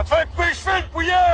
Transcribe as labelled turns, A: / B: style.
A: Wat fais-tu que je fais?